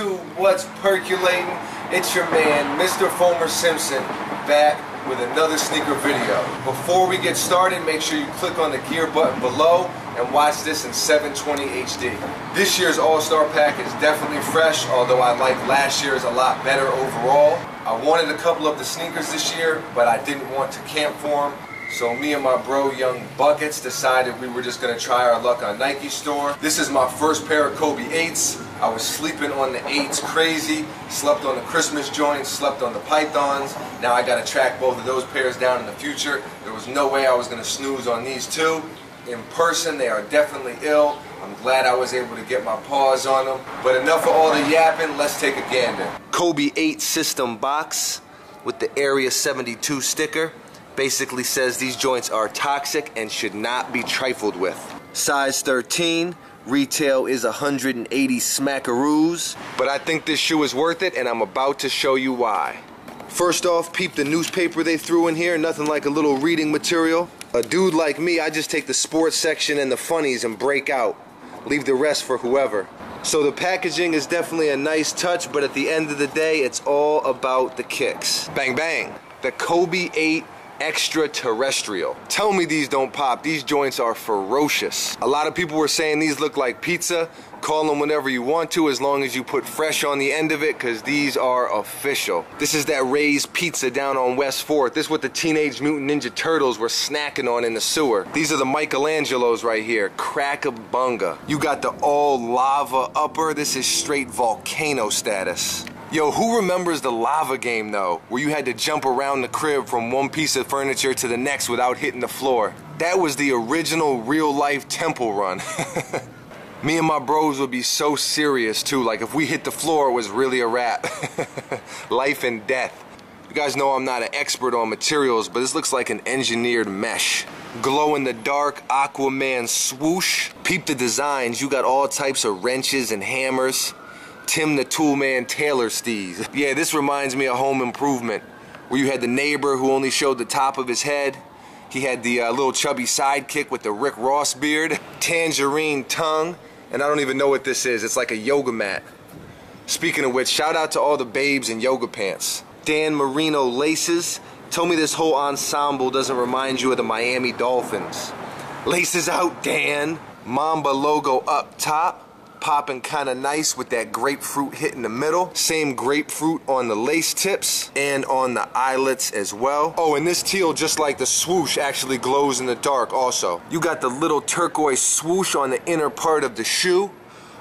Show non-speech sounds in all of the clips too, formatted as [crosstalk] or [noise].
YouTube, what's percolating? It's your man, Mr. Foamer Simpson, back with another sneaker video. Before we get started, make sure you click on the gear button below and watch this in 720 HD. This year's All-Star pack is definitely fresh, although I like last year's a lot better overall. I wanted a couple of the sneakers this year, but I didn't want to camp for them. So me and my bro Young Buckets decided we were just gonna try our luck on Nike store. This is my first pair of Kobe 8s. I was sleeping on the 8s crazy, slept on the Christmas joints, slept on the Pythons. Now I gotta track both of those pairs down in the future. There was no way I was gonna snooze on these two. In person, they are definitely ill. I'm glad I was able to get my paws on them. But enough of all the yapping, let's take a gander. Kobe 8 system box with the Area 72 sticker basically says these joints are toxic and should not be trifled with. Size 13, retail is 180 smackaroos, but I think this shoe is worth it and I'm about to show you why. First off, peep the newspaper they threw in here, nothing like a little reading material. A dude like me, I just take the sports section and the funnies and break out. Leave the rest for whoever. So the packaging is definitely a nice touch, but at the end of the day, it's all about the kicks. Bang bang. The Kobe 8 extraterrestrial. Tell me these don't pop. These joints are ferocious. A lot of people were saying these look like pizza. Call them whenever you want to as long as you put fresh on the end of it because these are official. This is that Ray's Pizza down on West 4th. This is what the Teenage Mutant Ninja Turtles were snacking on in the sewer. These are the Michelangelos right here. Crackabunga. You got the all lava upper. This is straight volcano status. Yo, who remembers the lava game though, where you had to jump around the crib from one piece of furniture to the next without hitting the floor? That was the original real life temple run. [laughs] Me and my bros would be so serious too, like if we hit the floor it was really a wrap. [laughs] life and death. You guys know I'm not an expert on materials, but this looks like an engineered mesh. Glow in the dark Aquaman swoosh. Peep the designs, you got all types of wrenches and hammers. Tim the Toolman Taylor steez. Yeah, this reminds me of Home Improvement, where you had the neighbor who only showed the top of his head. He had the uh, little chubby sidekick with the Rick Ross beard, tangerine tongue, and I don't even know what this is. It's like a yoga mat. Speaking of which, shout out to all the babes in yoga pants. Dan Marino laces. Tell me this whole ensemble doesn't remind you of the Miami Dolphins. Laces out, Dan. Mamba logo up top popping kind of nice with that grapefruit hit in the middle. Same grapefruit on the lace tips and on the eyelets as well. Oh, and this teal, just like the swoosh, actually glows in the dark also. You got the little turquoise swoosh on the inner part of the shoe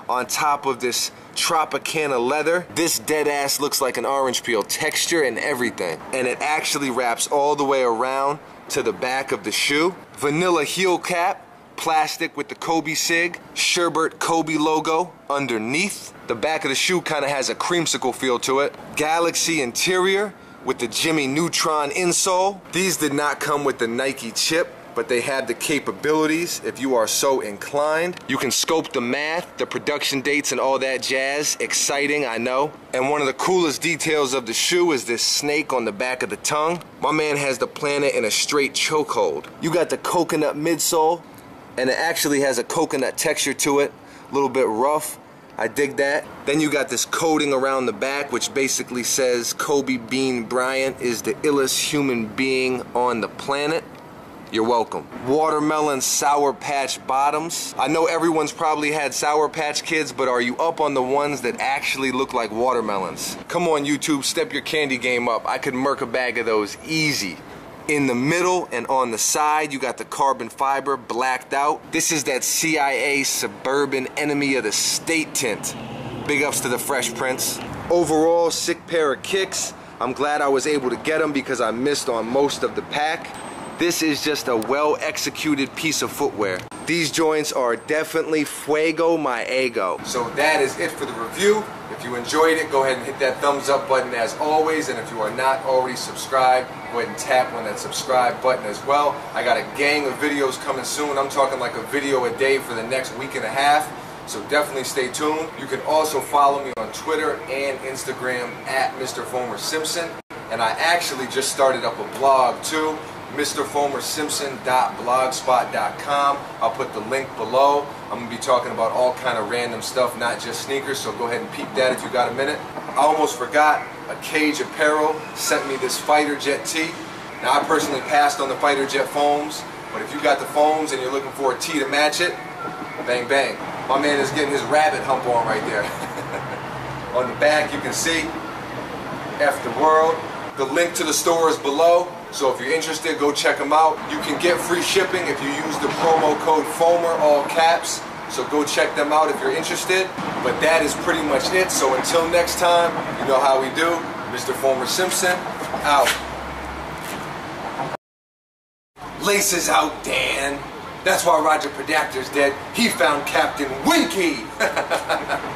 on top of this Tropicana leather. This dead ass looks like an orange peel, texture and everything. And it actually wraps all the way around to the back of the shoe. Vanilla heel cap, plastic with the Kobe SIG, Sherbert Kobe logo underneath. The back of the shoe kind of has a creamsicle feel to it. Galaxy interior with the Jimmy Neutron insole. These did not come with the Nike chip, but they have the capabilities if you are so inclined. You can scope the math, the production dates, and all that jazz. Exciting, I know. And one of the coolest details of the shoe is this snake on the back of the tongue. My man has the planet in a straight chokehold. You got the coconut midsole, and it actually has a coconut texture to it, a little bit rough. I dig that. Then you got this coating around the back which basically says Kobe Bean Bryant is the illest human being on the planet. You're welcome. Watermelon Sour Patch Bottoms. I know everyone's probably had Sour Patch Kids, but are you up on the ones that actually look like watermelons? Come on YouTube, step your candy game up. I could murk a bag of those easy. In the middle and on the side, you got the carbon fiber blacked out. This is that CIA suburban enemy of the state tint. Big ups to the Fresh Prince. Overall, sick pair of kicks. I'm glad I was able to get them because I missed on most of the pack. This is just a well executed piece of footwear. These joints are definitely fuego my ego. So that is it for the review. If you enjoyed it, go ahead and hit that thumbs up button as always. And if you are not already subscribed, go ahead and tap on that subscribe button as well. I got a gang of videos coming soon. I'm talking like a video a day for the next week and a half. So definitely stay tuned. You can also follow me on Twitter and Instagram at Mr. Foamer Simpson. And I actually just started up a blog too, MrFoamerSimpson.blogspot.com. I'll put the link below. I'm gonna be talking about all kind of random stuff, not just sneakers. So go ahead and peep that if you got a minute. I almost forgot. A Cage Apparel sent me this Fighter Jet tee. Now I personally passed on the Fighter Jet foams, but if you got the foams and you're looking for a tee to match it, bang bang. My man is getting his rabbit hump on right there. [laughs] on the back you can see F the world. The link to the store is below. So if you're interested, go check them out. You can get free shipping if you use the promo code FOAMER, all caps. So go check them out if you're interested. But that is pretty much it. So until next time, you know how we do. Mr. Foamer Simpson, out. Laces out, Dan. That's why Roger Podacter's dead. He found Captain Winky. [laughs]